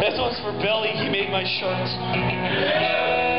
This one's for Billy. He made my shirt.